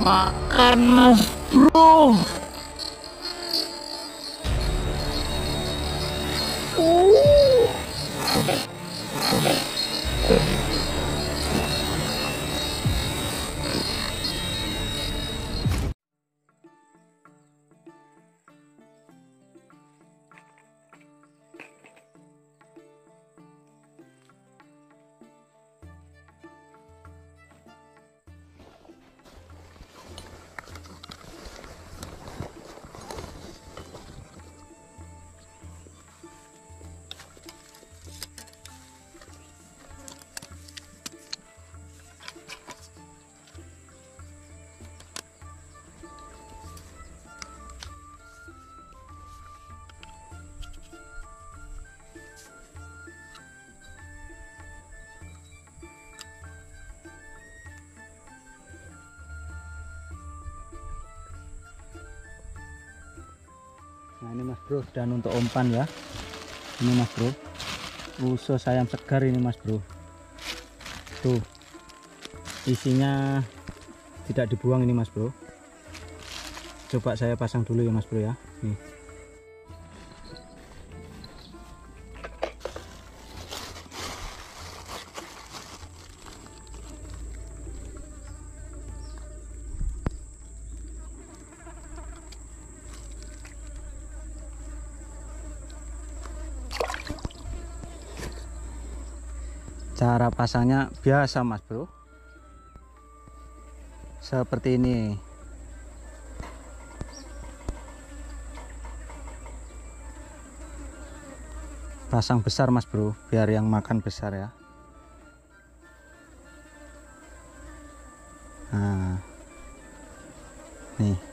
Makan bro. Nah ini mas bro dan untuk umpan ya. Ini mas bro. Usus ayam segar ini mas bro. Tuh. Isinya Tidak dibuang ini mas bro. Coba saya pasang dulu ya mas bro ya. Nih cara pasangnya biasa mas bro. Seperti ini. Pasang besar mas bro biar yang makan besar ya. Nah. Nih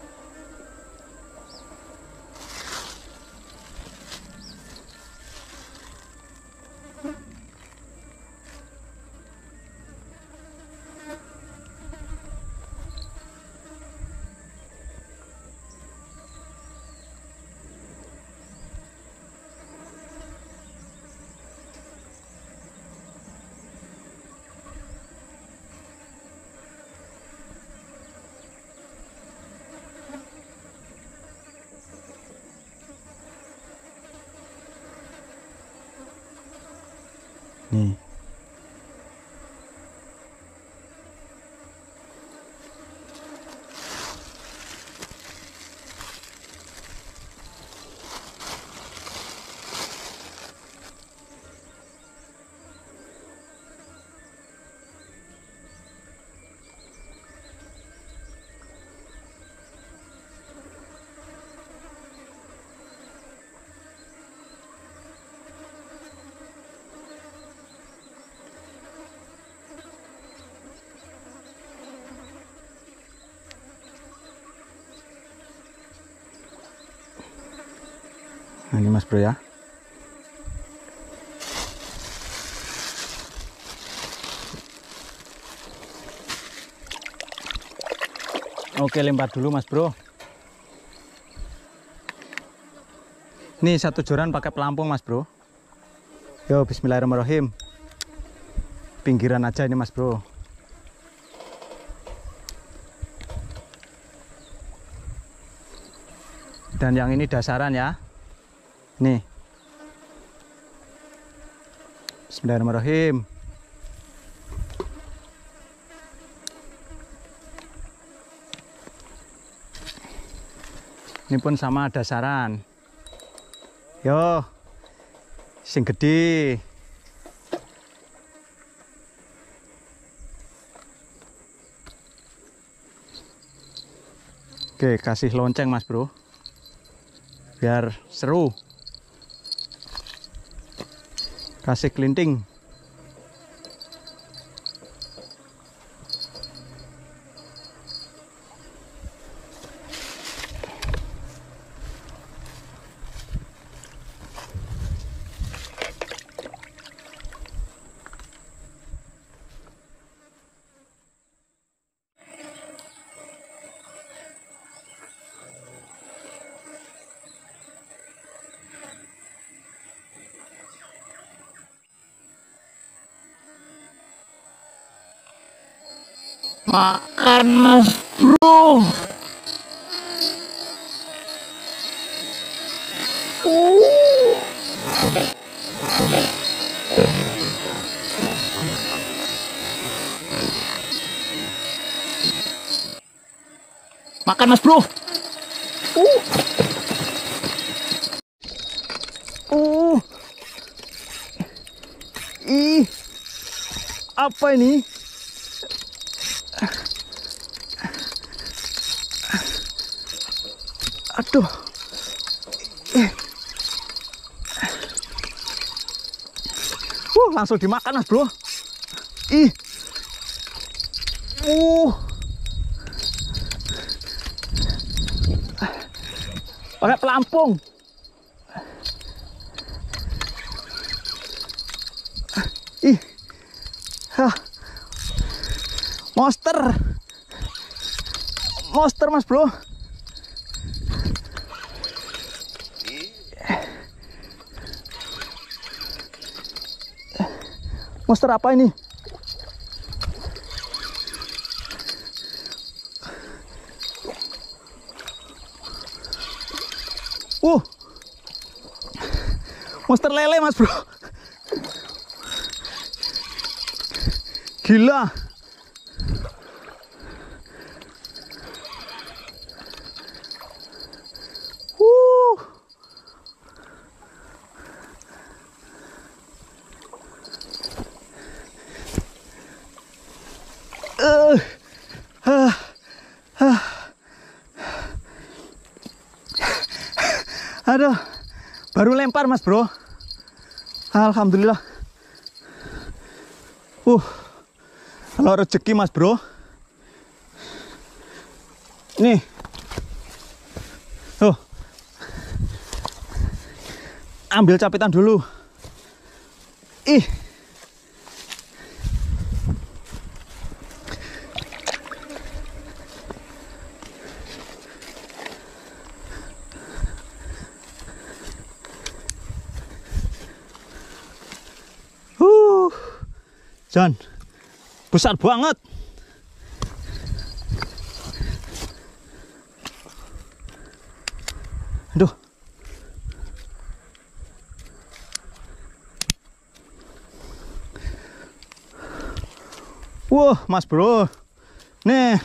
nih ini mas bro ya. Oke lempar dulu mas bro. Ini satu joran pakai pelampung mas bro. Yo bismillahirrahmanirrahim. Pinggiran aja ini mas bro. Dan yang ini dasaran ya Nih. Bismillahirrahmanirrahim. Ini pun sama dasaran. Yo. Sing gede. Oke, kasih lonceng Mas Bro. Biar seru kasih kelinting Makan mas bro. Makan mas bro. Uh. Ih. Apa ini? Aduh. Eh. Uh, langsung dimakan, Mas, Bro. Ih. Uh. Pakai pelampung. Ih. Hah. Monster. Monster, Mas, Bro. Monster apa ini? Uh. Monster lele, Mas, Bro. Gila. Ah. Aduh. Baru lempar, Mas, Bro. Alhamdulillah. Uh. Kalau rezeki mas bro Nih Tuh Ambil capitan dulu Ih John besar banget. Aduh. Wah mas bro. Nih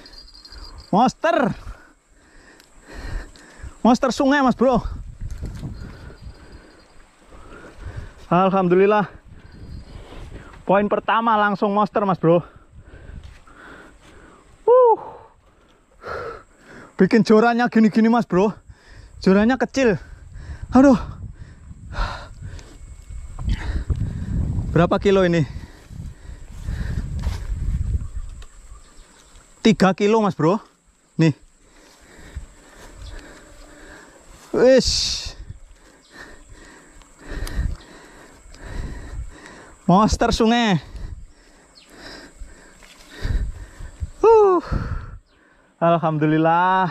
monster. Monster sungai mas bro. Alhamdulillah Poin pertama langsung monster mas bro. Uh. Bikin jorannya gini-gini mas bro. Jorannya kecil. Aduh. Berapa kilo ini? 3 kilo mas bro. Nih. Wish monster sungai. Uh. Alhamdulillah.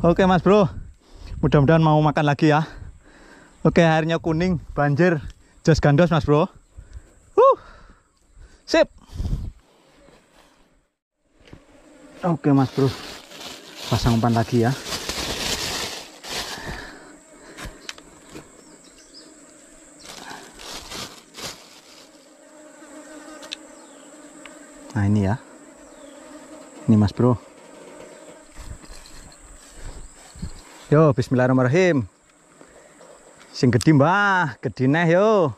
Oke mas bro. Mudah-mudahan mau makan lagi ya. Oke airnya kuning. Banjir. Jas gandos mas bro. Uh. sip. Oke mas bro. Pasang umpan lagi ya Nah ini ya. Ini mas bro. Yo bismillahirrahmanirrahim. Sing gede mbah, gede neh yo.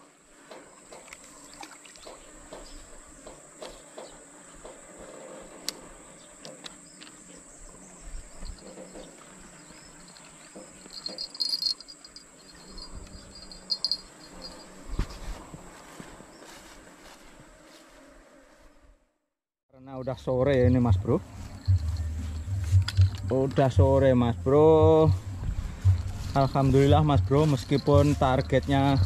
Udah sore ini mas bro. Udah sore mas bro. Alhamdulillah mas bro meskipun targetnya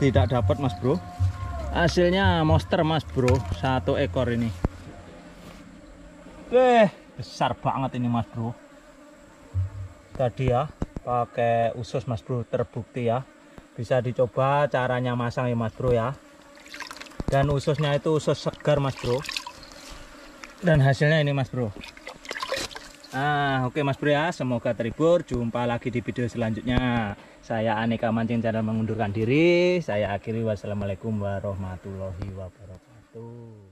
tidak dapat mas bro. Hasilnya monster mas bro Satu ekor ini. Eh besar banget ini mas bro. Tadi ya pakai usus mas bro terbukti ya. Bisa dicoba caranya masang ya mas bro ya dan ususnya itu usus segar mas bro dan hasilnya ini mas bro Ah, oke Mas Bro ya, semoga terhibur. Jumpa lagi di video selanjutnya. Saya Aneka Mancing Channel mengundurkan diri. Saya akhiri wassalamualaikum warahmatullahi wabarakatuh.